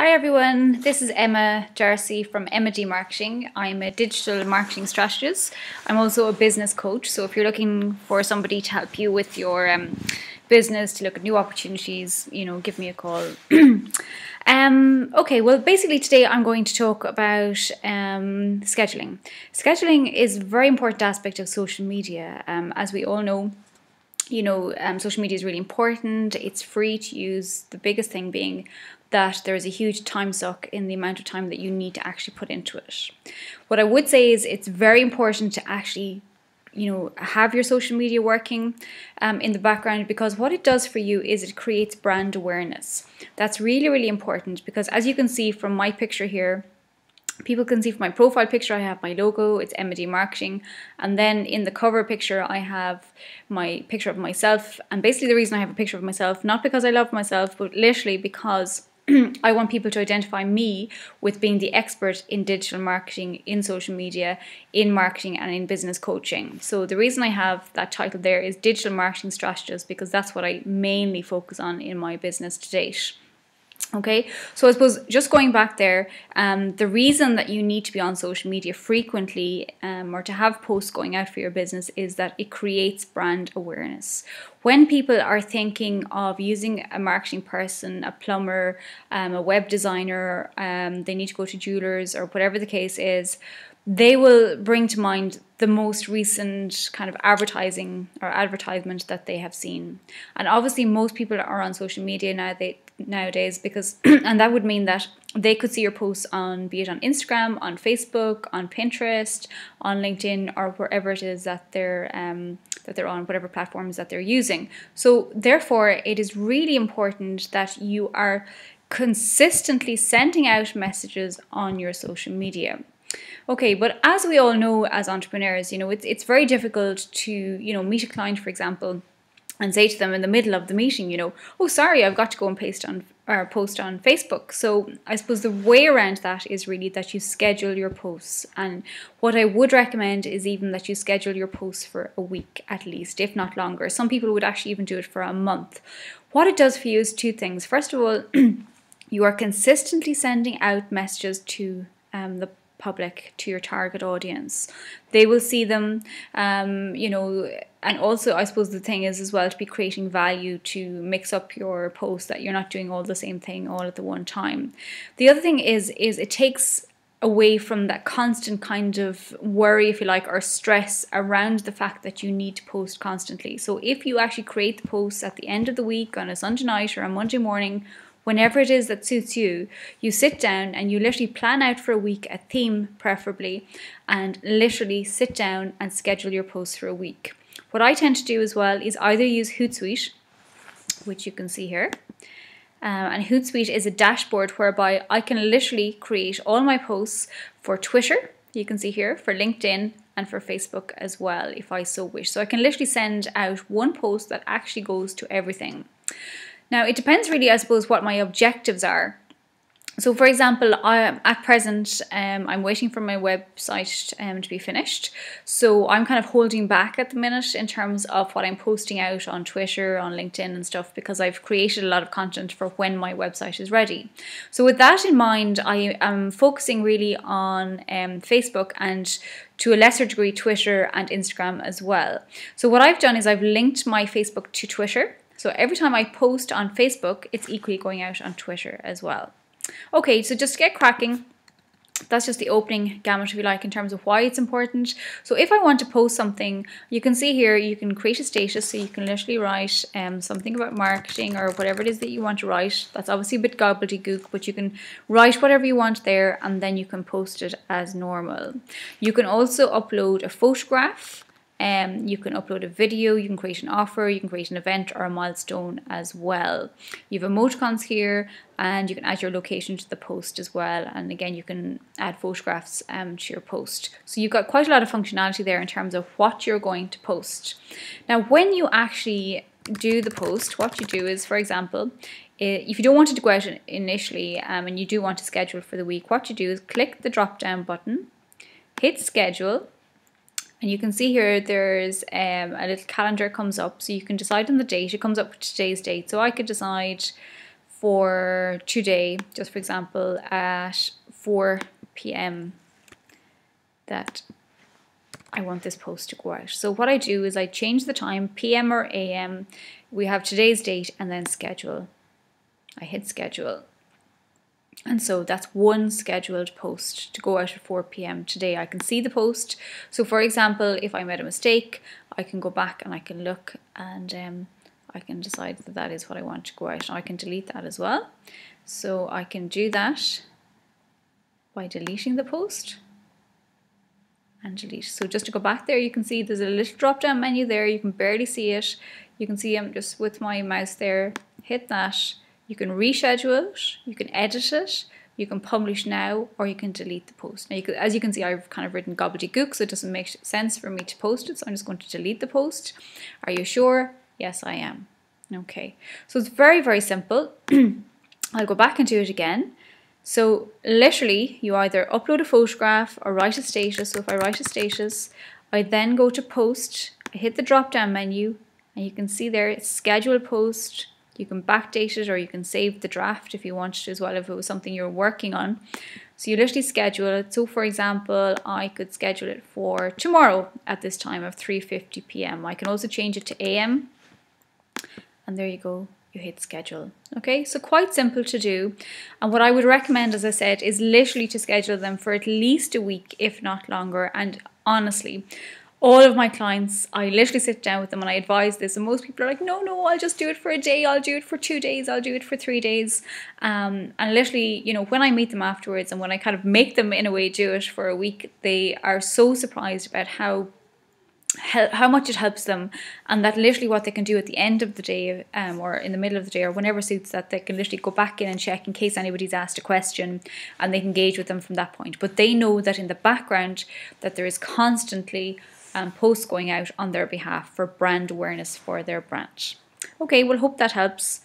Hi everyone, this is Emma Darcy from Emma D Marketing. I'm a digital marketing strategist. I'm also a business coach. So if you're looking for somebody to help you with your um, business, to look at new opportunities, you know, give me a call. um, okay, well, basically today I'm going to talk about um, scheduling. Scheduling is a very important aspect of social media. Um, as we all know, you know, um, social media is really important. It's free to use. The biggest thing being that there is a huge time suck in the amount of time that you need to actually put into it. What I would say is it's very important to actually you know have your social media working um, in the background because what it does for you is it creates brand awareness that's really really important because as you can see from my picture here people can see from my profile picture I have my logo it's Emma D Marketing and then in the cover picture I have my picture of myself and basically the reason I have a picture of myself not because I love myself but literally because I want people to identify me with being the expert in digital marketing, in social media, in marketing, and in business coaching. So, the reason I have that title there is Digital Marketing Strategist because that's what I mainly focus on in my business to date. Okay, so I suppose just going back there, um, the reason that you need to be on social media frequently um, or to have posts going out for your business is that it creates brand awareness. When people are thinking of using a marketing person, a plumber, um, a web designer, um, they need to go to jewelers or whatever the case is, they will bring to mind the most recent kind of advertising or advertisement that they have seen. And obviously, most people are on social media now. They nowadays because and that would mean that they could see your posts on be it on Instagram, on Facebook, on Pinterest, on LinkedIn, or wherever it is that they're um, that they're on, whatever platforms that they're using. So therefore, it is really important that you are consistently sending out messages on your social media. Okay, but as we all know as entrepreneurs, you know, it's it's very difficult to, you know, meet a client, for example, and say to them in the middle of the meeting, you know, oh sorry, I've got to go and paste on or post on Facebook. So I suppose the way around that is really that you schedule your posts. And what I would recommend is even that you schedule your posts for a week at least, if not longer. Some people would actually even do it for a month. What it does for you is two things. First of all, you are consistently sending out messages to um, the public to your target audience they will see them um, you know and also i suppose the thing is as well to be creating value to mix up your post that you're not doing all the same thing all at the one time the other thing is is it takes away from that constant kind of worry, if you like, or stress around the fact that you need to post constantly. So if you actually create the posts at the end of the week on a Sunday night or a Monday morning whenever it is that suits you, you sit down and you literally plan out for a week a theme, preferably, and literally sit down and schedule your posts for a week. What I tend to do as well is either use Hootsuite, which you can see here. Um, and Hootsuite is a dashboard whereby I can literally create all my posts for Twitter, you can see here, for LinkedIn, and for Facebook as well, if I so wish. So I can literally send out one post that actually goes to everything. Now, it depends really, I suppose, what my objectives are. So, for example, I, at present, um, I'm waiting for my website um, to be finished. So, I'm kind of holding back at the minute in terms of what I'm posting out on Twitter, on LinkedIn, and stuff because I've created a lot of content for when my website is ready. So, with that in mind, I am focusing really on um, Facebook and to a lesser degree, Twitter and Instagram as well. So, what I've done is I've linked my Facebook to Twitter. So every time I post on Facebook, it's equally going out on Twitter as well. Okay, so just get cracking, that's just the opening gamut, if you like, in terms of why it's important. So if I want to post something, you can see here, you can create a status, so you can literally write um, something about marketing or whatever it is that you want to write. That's obviously a bit gobbledygook, but you can write whatever you want there and then you can post it as normal. You can also upload a photograph um, you can upload a video, you can create an offer, you can create an event or a milestone as well. You have emoticons here and you can add your location to the post as well. And again, you can add photographs um, to your post. So you've got quite a lot of functionality there in terms of what you're going to post. Now, when you actually do the post, what you do is, for example, if you don't want it to go out initially um, and you do want to schedule for the week, what you do is click the drop down button, hit schedule, and you can see here there's um, a little calendar comes up so you can decide on the date. It comes up with today's date. So I could decide for today, just for example, at 4 p.m. that I want this post to go out. So what I do is I change the time, PM or AM. We have today's date and then schedule. I hit schedule. And so that's one scheduled post to go out at 4 p.m. today. I can see the post. So, for example, if I made a mistake, I can go back and I can look and um, I can decide that that is what I want to go out. And I can delete that as well. So, I can do that by deleting the post and delete. So just to go back there, you can see there's a little drop down menu there. You can barely see it. You can see I'm just with my mouse there. Hit that. You can reschedule it. You can edit it. You can publish now or you can delete the post. Now, you could, as you can see, I've kind of written gobbledygook, so it doesn't make sense for me to post it. So I'm just going to delete the post. Are you sure? Yes, I am. Okay. So it's very, very simple. I'll go back and do it again. So literally, you either upload a photograph or write a status. So if I write a status, I then go to post, I hit the drop down menu, and you can see there it's schedule post. You can backdate it or you can save the draft if you wanted to as well, if it was something you're working on. So you literally schedule it. So for example, I could schedule it for tomorrow at this time of 3.50 p.m. I can also change it to a.m. And there you go you hit schedule. Okay, so quite simple to do. And what I would recommend, as I said, is literally to schedule them for at least a week, if not longer. And honestly, all of my clients, I literally sit down with them and I advise this. And most people are like, no, no, I'll just do it for a day. I'll do it for two days. I'll do it for three days. Um, and literally, you know, when I meet them afterwards and when I kind of make them in a way do it for a week, they are so surprised about how how much it helps them and that literally what they can do at the end of the day um, or in the middle of the day or whenever suits that they can literally go back in and check in case anybody's asked a question and they can engage with them from that point but they know that in the background that there is constantly um, posts going out on their behalf for brand awareness for their brand okay well hope that helps